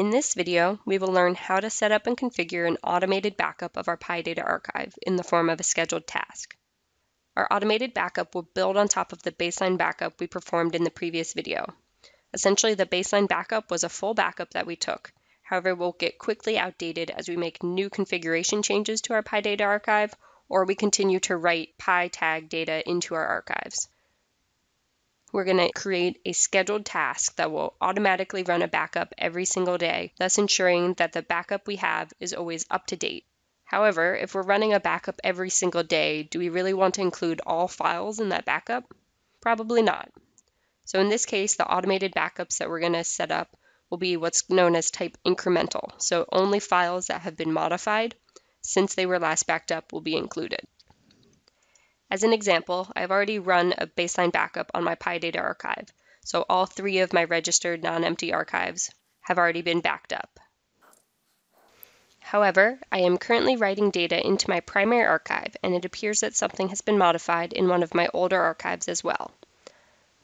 In this video, we will learn how to set up and configure an automated backup of our PI Data archive in the form of a scheduled task. Our automated backup will build on top of the baseline backup we performed in the previous video. Essentially, the baseline backup was a full backup that we took. However, it will get quickly outdated as we make new configuration changes to our PI Data archive or we continue to write PI tag data into our archives. We're going to create a scheduled task that will automatically run a backup every single day, thus ensuring that the backup we have is always up to date. However, if we're running a backup every single day, do we really want to include all files in that backup? Probably not. So in this case, the automated backups that we're going to set up will be what's known as type incremental. So only files that have been modified since they were last backed up will be included. As an example, I've already run a baseline backup on my PI Data archive, so all three of my registered non-empty archives have already been backed up. However, I am currently writing data into my primary archive, and it appears that something has been modified in one of my older archives as well.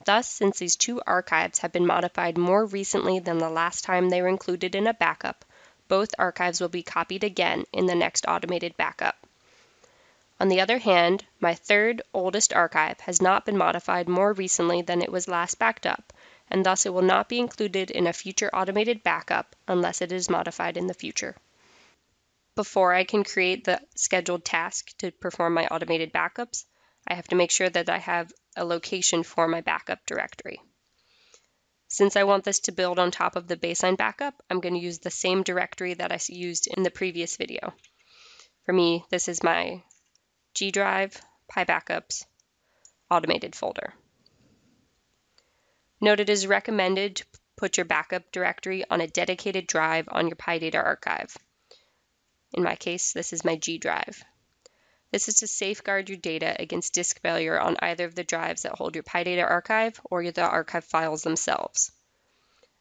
Thus, since these two archives have been modified more recently than the last time they were included in a backup, both archives will be copied again in the next automated backup. On the other hand, my third oldest archive has not been modified more recently than it was last backed up, and thus it will not be included in a future automated backup unless it is modified in the future. Before I can create the scheduled task to perform my automated backups, I have to make sure that I have a location for my backup directory. Since I want this to build on top of the baseline backup, I'm going to use the same directory that I used in the previous video. For me, this is my G drive, PIBackups, automated folder. Note it is recommended to put your backup directory on a dedicated drive on your PI Data archive. In my case, this is my G drive. This is to safeguard your data against disk failure on either of the drives that hold your PI Data archive or the archive files themselves.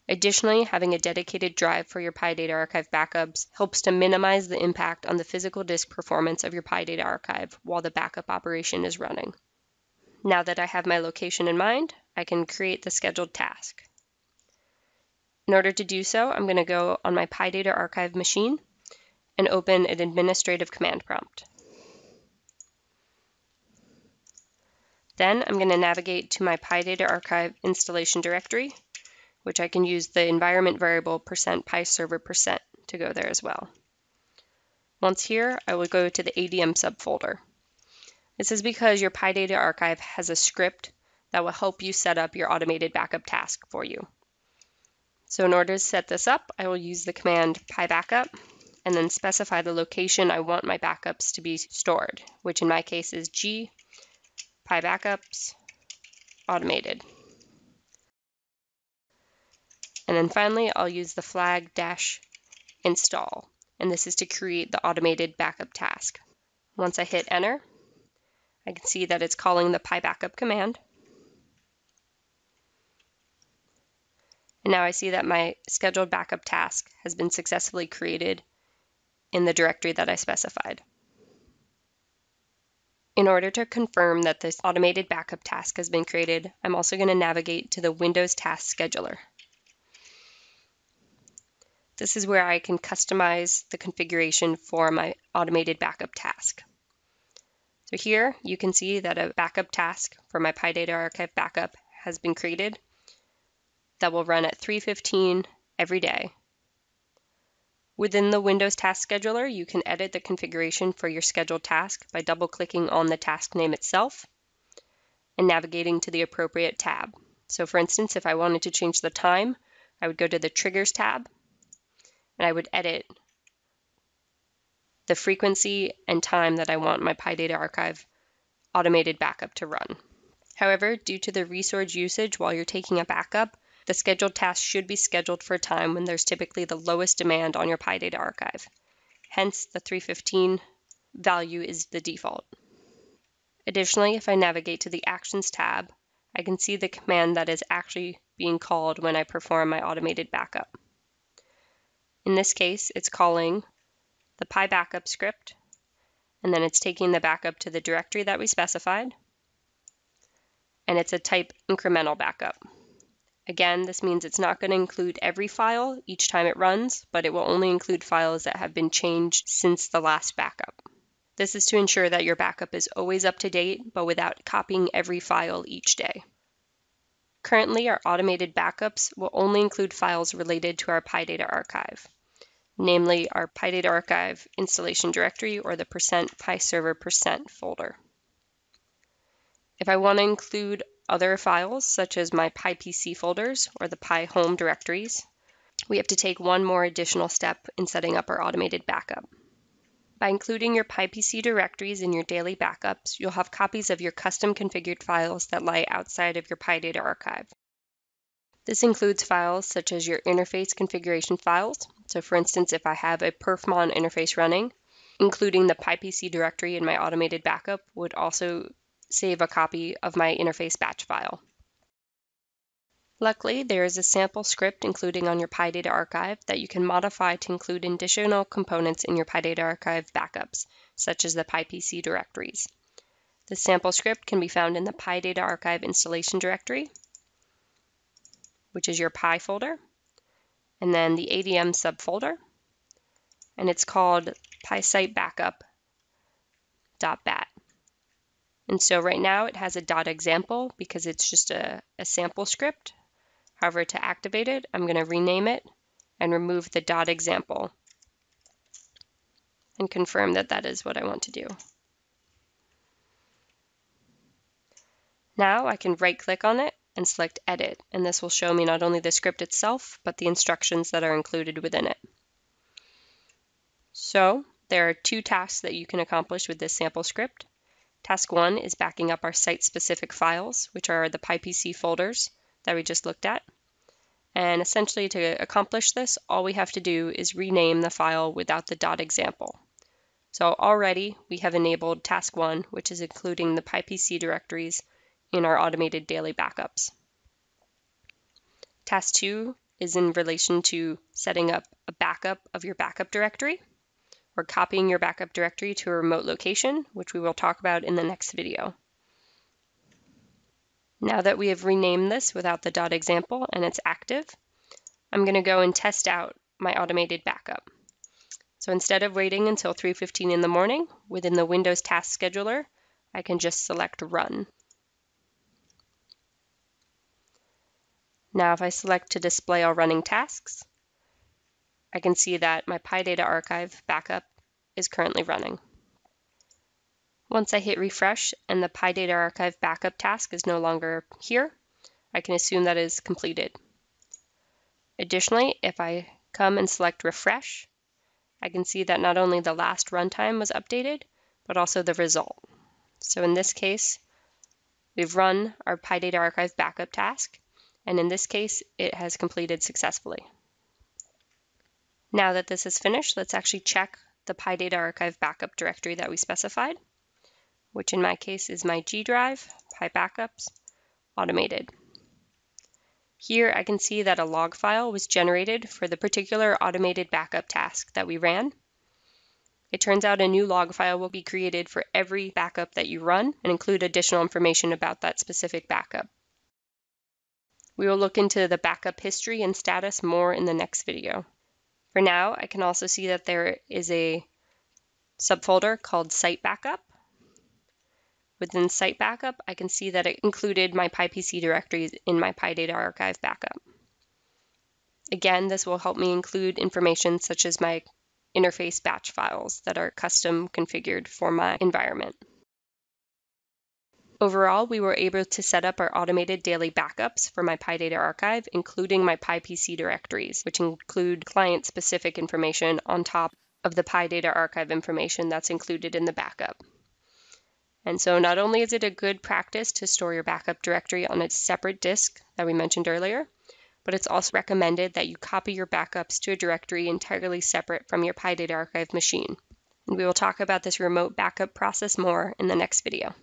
Additionally, having a dedicated drive for your PI Data archive backups helps to minimize the impact on the physical disk performance of your PI Data archive while the backup operation is running. Now that I have my location in mind, I can create the scheduled task. In order to do so, I'm going to go on my PI Data archive machine and open an administrative command prompt. Then I'm going to navigate to my PI Data archive installation directory, which I can use the environment variable percent .PIServer percent to go there as well. Once here, I will go to the ADM subfolder. This is because your PI Data archive has a script that will help you set up your automated backup task for you. So in order to set this up, I will use the command pibackup and then specify the location I want my backups to be stored, which in my case is G PIBackups, automated. And then finally, I'll use the flag dash install, and this is to create the automated backup task. Once I hit enter, I can see that it's calling the PIBackup command. And now I see that my scheduled backup task has been successfully created in the directory that I specified. In order to confirm that this automated backup task has been created, I'm also going to navigate to the Windows Task Scheduler. This is where I can customize the configuration for my automated backup task. So here you can see that a backup task for my PI Data archive backup has been created that will run at 3.15 every day Within the Windows Task Scheduler, you can edit the configuration for your scheduled task by double-clicking on the task name itself and navigating to the appropriate tab. So for instance, if I wanted to change the time, I would go to the Triggers tab and I would edit the frequency and time that I want my PI Data archive automated backup to run. However, due to the resource usage while you're taking a backup, the scheduled task should be scheduled for a time when there's typically the lowest demand on your PI Data archive. Hence, the 315 value is the default. Additionally, if I navigate to the Actions tab, I can see the command that is actually being called when I perform my automated backup. In this case, it's calling the PIBackup script, and then it's taking the backup to the directory that we specified, and it's a type incremental backup. Again, this means it's not going to include every file each time it runs, but it will only include files that have been changed since the last backup. This is to ensure that your backup is always up to date, but without copying every file each day. Currently, our automated backups will only include files related to our PI Data archive namely our PI Data archive installation directory or the percent PIServer percent folder. If I want to include other files, such as my PIPC folders or the PIHOME directories, we have to take one more additional step in setting up our automated backup. By including your PIPC directories in your daily backups, you'll have copies of your custom configured files that lie outside of your PI Data archive. This includes files such as your interface configuration files. So for instance, if I have a perfmon interface running, including the PIPC directory in my automated backup would also save a copy of my interface batch file. Luckily, there is a sample script including on your PI Data archive that you can modify to include additional components in your PI Data archive backups, such as the PIPC directories. The sample script can be found in the PI Data archive installation directory, which is your PI folder, and then the ADM subfolder, and it's called pisitebackup.bat. And so right now it has a dot example because it's just a, a sample script. However, to activate it, I'm going to rename it and remove the dot example and confirm that that is what I want to do. Now I can right click on it and select Edit, and this will show me not only the script itself, but the instructions that are included within it. So there are two tasks that you can accomplish with this sample script. Task one is backing up our site-specific files, which are the PIPC folders that we just looked at. And essentially to accomplish this, all we have to do is rename the file without the dot example. So already we have enabled task one, which is including the PIPC directories in our automated daily backups. Task two is in relation to setting up a backup of your backup directory or copying your backup directory to a remote location, which we will talk about in the next video. Now that we have renamed this without the dot example and it's active, I'm going to go and test out my automated backup. So instead of waiting until 3.15 in the morning, within the Windows Task Scheduler, I can just select Run. Now if I select to display all running tasks, I can see that my PI Data archive backup is currently running. Once I hit refresh and the PI Data archive backup task is no longer here, I can assume that is completed. Additionally, if I come and select refresh, I can see that not only the last runtime was updated, but also the result. So in this case, we've run our PI Data archive backup task, and in this case, it has completed successfully. Now that this is finished, let's actually check the PI Data archive backup directory that we specified, which in my case is my G drive, PIBackups, automated. Here I can see that a log file was generated for the particular automated backup task that we ran. It turns out a new log file will be created for every backup that you run and include additional information about that specific backup. We will look into the backup history and status more in the next video. For now, I can also see that there is a subfolder called Site Backup. Within Site Backup, I can see that it included my PIPC directories in my PI Data archive backup. Again, this will help me include information such as my interface batch files that are custom configured for my environment. Overall, we were able to set up our automated daily backups for my PI Data archive, including my PIPC directories, which include client-specific information on top of the PI Data archive information that's included in the backup. And so not only is it a good practice to store your backup directory on a separate disk that we mentioned earlier, but it's also recommended that you copy your backups to a directory entirely separate from your PI Data archive machine. And we will talk about this remote backup process more in the next video.